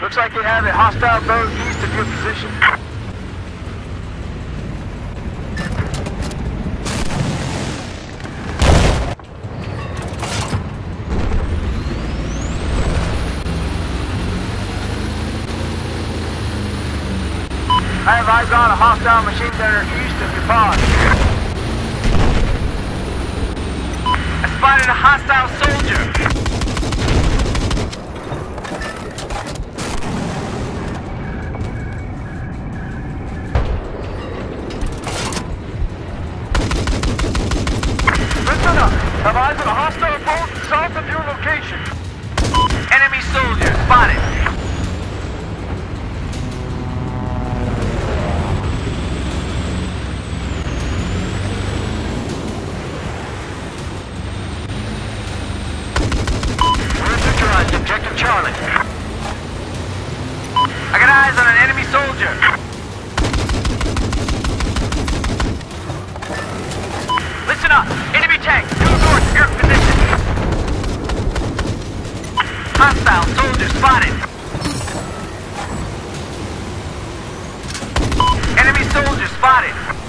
Looks like you have a hostile boat east of your position. I have eyes on a hostile machine gunner east of your pod. I spotted a hostile soldier. Have eyes on a hostile boat south of your location. Enemy soldier spotted. Objective Charlie. I got eyes on an enemy soldier. Listen up. Hostile soldier spotted. Enemy soldier spotted.